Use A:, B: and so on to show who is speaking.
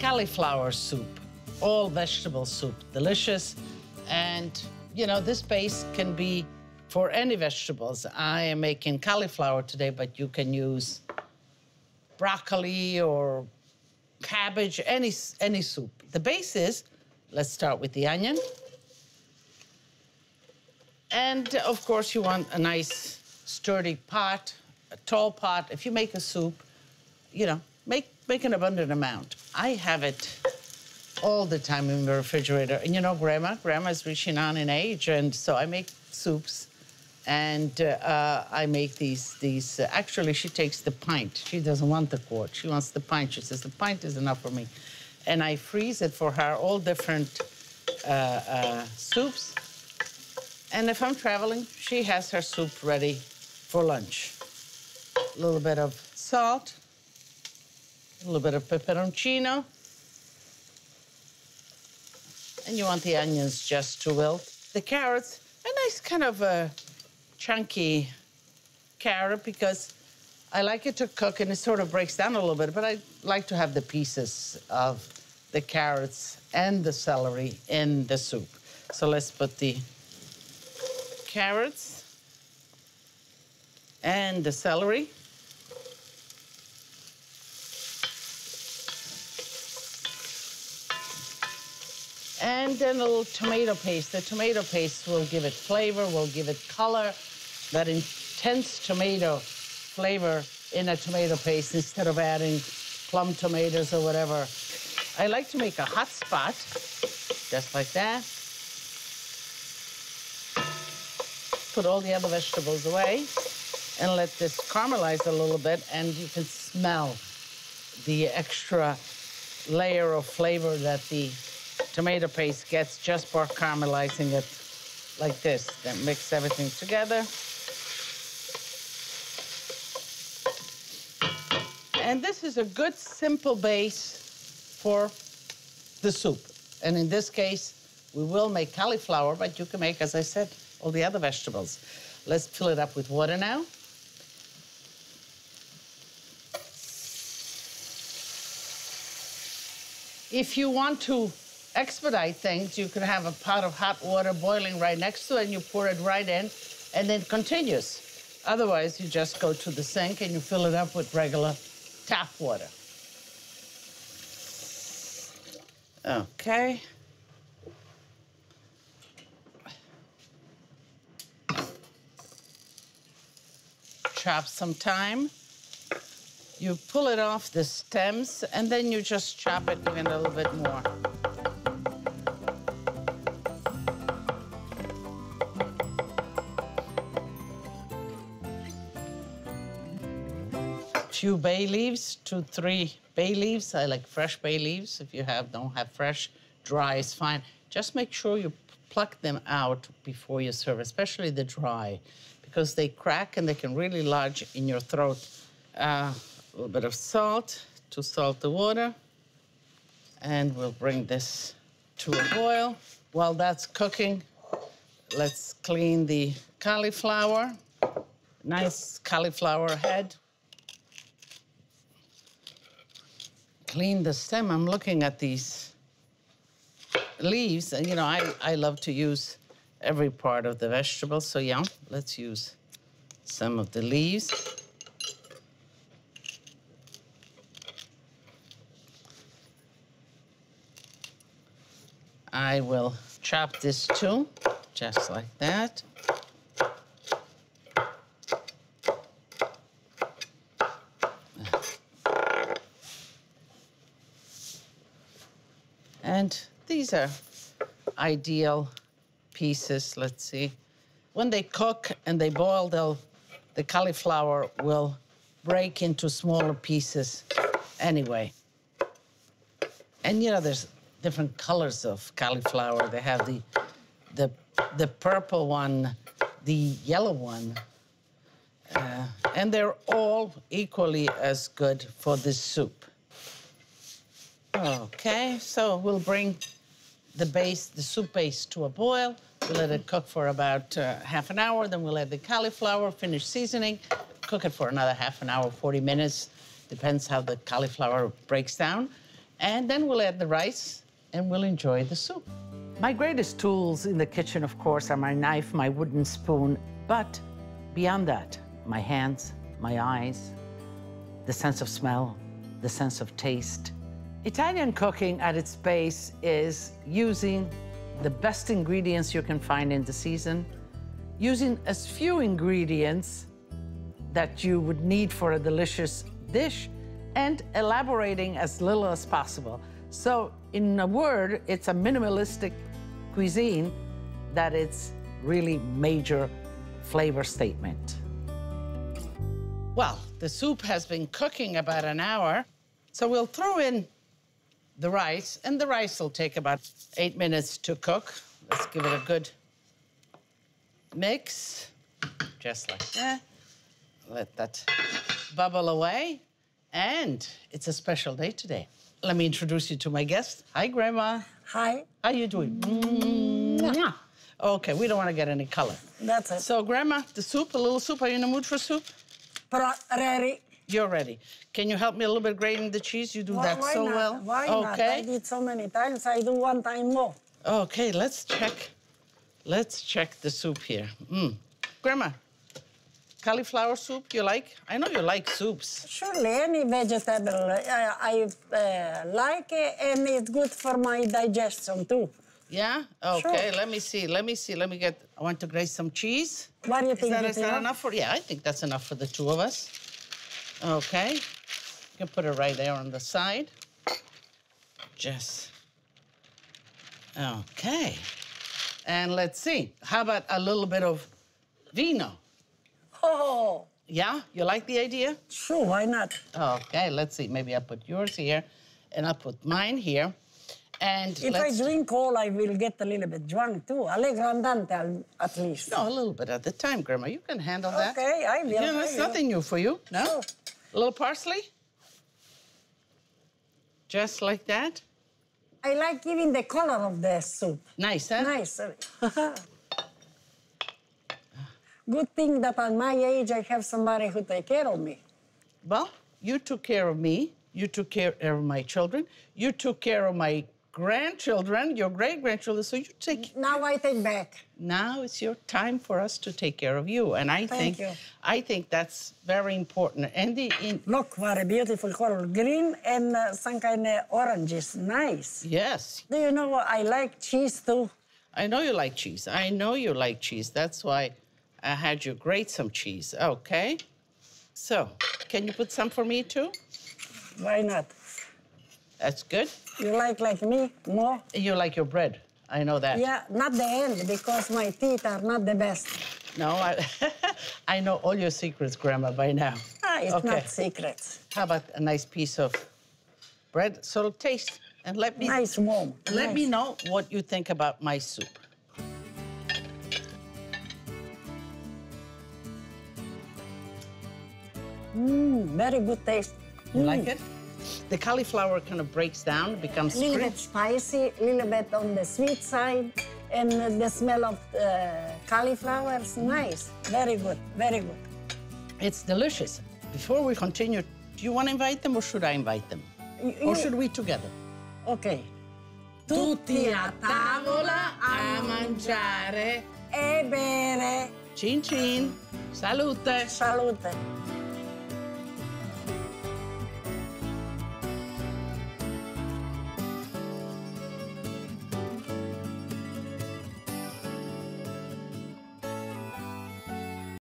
A: cauliflower soup, all vegetable soup, delicious. And, you know, this base can be for any vegetables. I am making cauliflower today, but you can use broccoli or cabbage, any, any soup. The base is, let's start with the onion. And of course, you want a nice sturdy pot, a tall pot. If you make a soup, you know, make, make an abundant amount. I have it all the time in the refrigerator. And you know, grandma, grandma's reaching on in age, and so I make soups. And uh, I make these, these, uh, actually, she takes the pint. She doesn't want the quart. She wants the pint. She says, the pint is enough for me. And I freeze it for her, all different uh, uh soups. And if I'm traveling, she has her soup ready for lunch. A little bit of salt, a little bit of peperoncino. And you want the onions just to wilt. The carrots, a nice kind of a chunky carrot because I like it to cook and it sort of breaks down a little bit, but I like to have the pieces of the carrots and the celery in the soup. So let's put the carrots and the celery. And then a little tomato paste. The tomato paste will give it flavor, will give it color. That intense tomato flavor in a tomato paste instead of adding plum tomatoes or whatever. I like to make a hot spot, just like that. put all the other vegetables away and let this caramelize a little bit and you can smell the extra layer of flavor that the tomato paste gets just for caramelizing it like this. Then mix everything together. And this is a good, simple base for the soup. And in this case, we will make cauliflower, but you can make, as I said, all the other vegetables. Let's fill it up with water now. If you want to expedite things, you can have a pot of hot water boiling right next to it and you pour it right in and then continues. Otherwise, you just go to the sink and you fill it up with regular tap water. Okay. chop some thyme. You pull it off the stems, and then you just chop it even a little bit more. Few bay leaves, two, three bay leaves. I like fresh bay leaves. If you have don't have fresh, dry is fine. Just make sure you pluck them out before you serve, especially the dry because they crack and they can really lodge in your throat. Uh, a little bit of salt to salt the water. And we'll bring this to a boil. While that's cooking, let's clean the cauliflower. Nice cauliflower head. Clean the stem. I'm looking at these leaves, and you know, I, I love to use every part of the vegetable. So yeah, let's use some of the leaves. I will chop this too, just like that. And these are ideal pieces. Let's see. When they cook and they boil, they'll, the cauliflower will break into smaller pieces anyway. And you know, there's different colors of cauliflower. They have the, the, the purple one, the yellow one, uh, and they're all equally as good for this soup. Okay, so we'll bring the base, the soup base to a boil. We let it cook for about uh, half an hour, then we'll add the cauliflower, finish seasoning, cook it for another half an hour, 40 minutes, depends how the cauliflower breaks down. And then we'll add the rice and we'll enjoy the soup. My greatest tools in the kitchen, of course, are my knife, my wooden spoon, but beyond that, my hands, my eyes, the sense of smell, the sense of taste. Italian cooking at its base is using the best ingredients you can find in the season, using as few ingredients that you would need for a delicious dish, and elaborating as little as possible. So, in a word, it's a minimalistic cuisine that it's really major flavor statement. Well, the soup has been cooking about an hour, so we'll throw in the rice, and the rice will take about eight minutes to cook. Let's give it a good mix, just like that. Let that bubble away. And it's a special day today. Let me introduce you to my guest. Hi, Grandma.
B: Hi.
A: How are you doing? Okay, we don't want to get any color.
B: That's it.
A: So, Grandma, the soup, a little soup. Are you in the mood for soup?
B: Pro- ready.
A: You're ready. Can you help me a little bit grating the cheese? You do
B: Why-
A: that
B: why
A: so
B: not?
A: well.
B: Why not? I did so many times. I do one time more.
A: Okay, let's check. Let's check the soup here. Mm. Grandma, cauliflower soup you like? I know you like soups.
B: Surely any vegetable uh, I uh, like it, and it's good for my digestion too.
A: Yeah? Okay,
B: Sure.
A: let me see. Let me see. Let me get. I want to grate some cheese.
B: What do you
A: Is
B: think?
A: that, is that enough for? Yeah, I think that's enough for the two of us. Okay. You can put it right there on the side. Just. Okay. And let's see. How about a little bit of vino?
B: Oh,
A: Yeah? You like the idea?
B: sure, why not?
A: Okay, let's see. Maybe I'll put yours here and I'll put mine here. And
B: If I drink all, I will get a little bit drunk too. Allegro andante at least.
A: No, a little bit at the time, Grandma. You can handle that.
B: Okay, I will.
A: Yeah, that's nothing new for you. No?
B: Sure.
A: A little parsley? Just like that?
B: I like even the color of the soup.
A: Nice, huh?
B: Nice. Good thing that at my age I have somebody who take care of me.
A: Well, you took care of me. You took care of my children. You took care of my grandchildren, your great grandchildren. So you take.
B: Now I take back.
A: Now it's your time for us to take care of you, and I
B: Thank
A: think
B: you.
A: I think that's very important. And the in,
B: Look, what a beautiful color. Green and uh, some kind of oranges. Nice.
A: yes,
B: Do you know what? I like cheese too.
A: I know you like cheese. I know you like cheese. That's why I had you grate some cheese. Okay. So, can you put some for me too?
B: Why not?
A: That's good.
B: You like like me more?
A: You like your bread. I know that.
B: Yeah, not the end because my teeth are not the best.
A: No, I, I know all your secrets, Grandma, by now.
B: Ah, it's
A: Okay.
B: not secrets.
A: How about a nice piece of bread? So taste and let me
B: Nice warm.
A: let
B: nice.
A: me know what you think about my soup.
B: Mm, very good taste.
A: You like it? The cauliflower kind of breaks down, becomes
B: A little
A: crisp.
B: bit spicy, a little bit on the sweet side, and the smell of uh, cauliflower is nice. Very good, very good.
A: It's delicious. Before we continue, do you want to invite them or should I invite them?
B: You-
A: Or should we together?
B: Ok.
A: Tutti a tavola a mangiare.
B: e bere.
A: Cin cin. Salute.
B: Salute.